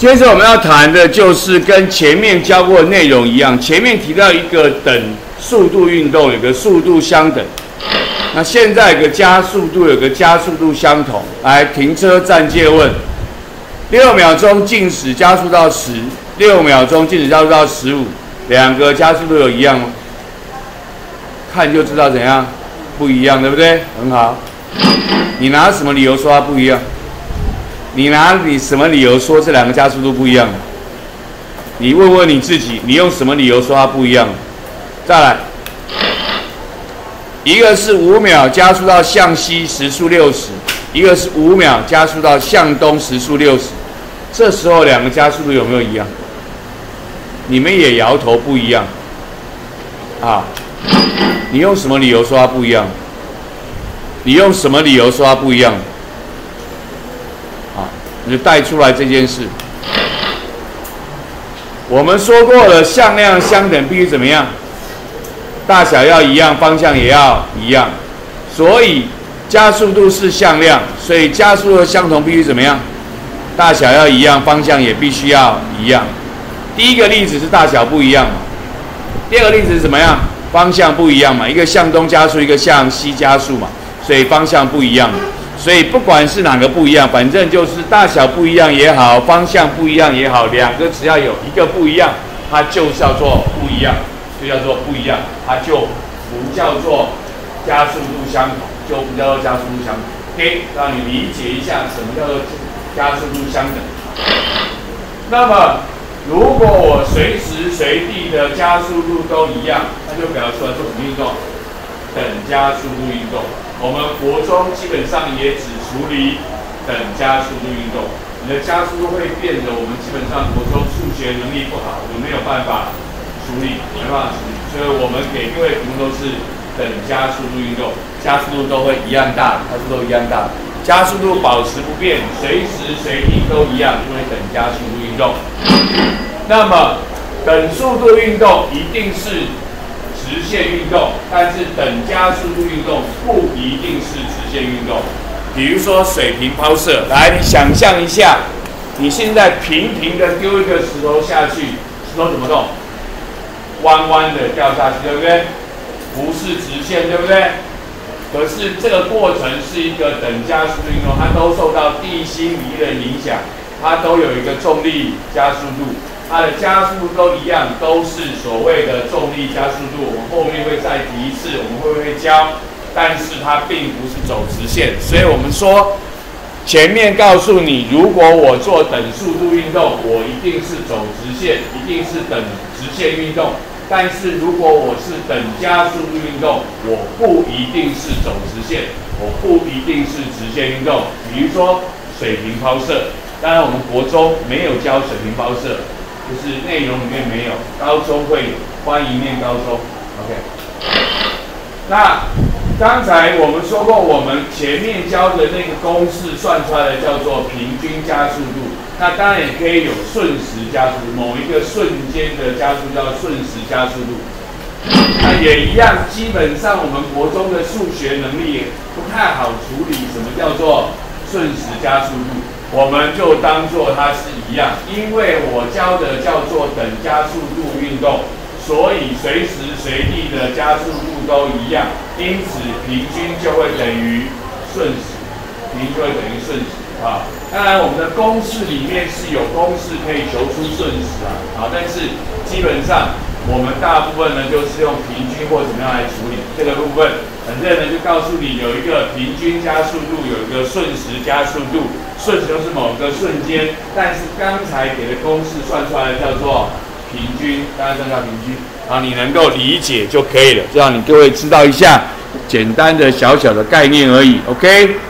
接着我们要谈的就是跟前面教过的内容一样，前面提到一个等速度运动，有个速度相等。那现在有个加速度，有个加速度相同。来，停车暂借问，六秒钟静止加速到十，六秒钟静止加速到十五，两个加速度有一样吗？看就知道怎样不一样，对不对？很好。你拿什么理由说它不一样？你拿你什么理由说这两个加速度不一样？你问问你自己，你用什么理由说它不一样？再来，一个是五秒加速到向西时速六十，一个是五秒加速到向东时速六十，这时候两个加速度有没有一样？你们也摇头不一样啊？你用什么理由说它不一样？你用什么理由说它不一样？就带出来这件事。我们说过了，向量相等必须怎么样？大小要一样，方向也要一样。所以加速度是向量，所以加速度相同必须怎么样？大小要一样，方向也必须要一样。第一个例子是大小不一样嘛？第二个例子是怎么样？方向不一样嘛？一个向东加速，一个向西加速嘛？所以方向不一样。所以不管是哪个不一样，反正就是大小不一样也好，方向不一样也好，两个只要有一个不一样，它就叫做不一样，就叫做不一样，它就不叫做加速度相同，就不叫做加速度相同。OK，让你理解一下什么叫做加速度相等。那么，如果我随时随地的加速度都一样，那就表示出来做什么运动？等加速度运动。我们国中基本上也只处理等加速度运动，你的加速度会变得，我们基本上国中数学能力不好，我们没有办法处理，没办法处理，所以我们给各位题目都是等加速度运动，加速度都会一样大，加速度一样大，加速度保持不变，随时随地都一样，因为等加速度运动。那么等速度运动一定是。直线运动，但是等加速度运动不一定是直线运动。比如说水平抛射，来，你想象一下，你现在平平的丢一个石头下去，石头怎么动？弯弯的掉下去，对不对？不是直线，对不对？可是这个过程是一个等加速度运动，它都受到地心离的影响，它都有一个重力加速度。它的加速度都一样，都是所谓的重力加速度。我们后面会再提一次，我们会不会教？但是它并不是走直线，所以我们说前面告诉你，如果我做等速度运动，我一定是走直线，一定是等直线运动。但是如果我是等加速度运动，我不一定是走直线，我不一定是直线运动。比如说水平抛射，当然我们国中没有教水平抛射。就是内容里面没有，高中会有，欢迎念高中，OK。那刚才我们说过，我们前面教的那个公式算出来的叫做平均加速度。那当然也可以有瞬时加速度，某一个瞬间的加速叫瞬时加速度。那也一样，基本上我们国中的数学能力不太好处理，什么叫做瞬时加速度？我们就当做它是一样，因为我教的叫做等加速度运动，所以随时随地的加速度都一样，因此平均就会等于瞬时，平均就会等于瞬时啊。当然，我们的公式里面是有公式可以求出瞬时啊，啊，但是基本上。我们大部分呢就是用平均或怎么样来处理这个部分，反正呢就告诉你有一个平均加速度，有一个瞬时加速度，瞬时就是某个瞬间，但是刚才给的公式算出来叫做平均，大家算下平均，啊，你能够理解就可以了，这样你各位知道一下简单的小小的概念而已，OK。